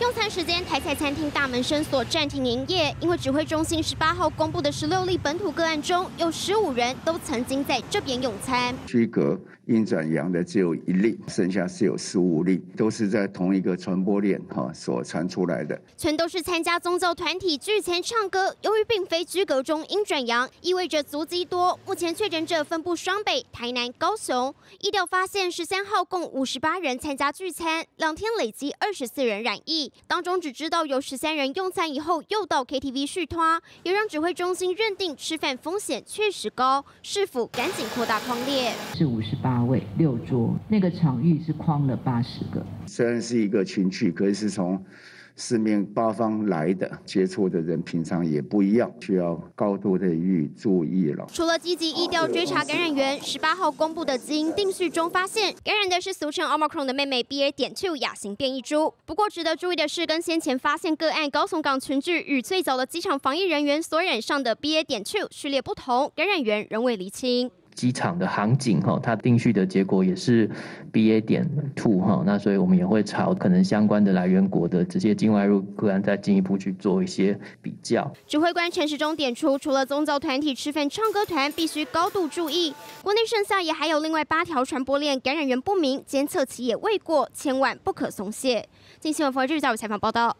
用餐时间，台菜餐厅大门深锁，暂停营业，因为指挥中心十八号公布的十六例本土个案中，有十五人都曾经在这边用餐。居隔阴转阳的只有一例，剩下是有十五例，都是在同一个传播链哈所传出来的。全都是参加宗教团体聚餐唱歌，由于并非居隔中阴转阳，意味着足迹多。目前确诊者分布双北、台南、高雄。医调发现十三号共五十八人参加聚餐，两天累积二十四人染疫，当中只知道有十三人用餐以后又到 KTV 续拖，也让指挥中心认定吃饭风险确实高，是否赶紧扩大框列？是五十八位六桌，那个场域是框了八十个。虽然是一个群聚，可是从四面八方来的接触的人，平常也不一样，需要高度的予以注意了。除了积极疫调追查感染源，十八号公布的基因定序中发现，感染的是俗称 Omicron 的妹妹 BA. 点 two 亚型变异株。不过值得注意的是，跟先前发现个案高雄港群聚与最早的机场防疫人员所染上的 BA. 点 two 序列不同，感染源仍未厘清。机场的航警哈，它定序的结果也是 B A 点 two 哈，那所以我们也会朝可能相关的来源国的这些境外入个案再进一步去做一些比较。指挥官陈时中点出，除了宗教团体吃饭唱歌团必须高度注意，国内剩下也还有另外八条传播链，感染源不明，监测期也未过，千万不可松懈。金新闻冯日在采访报道。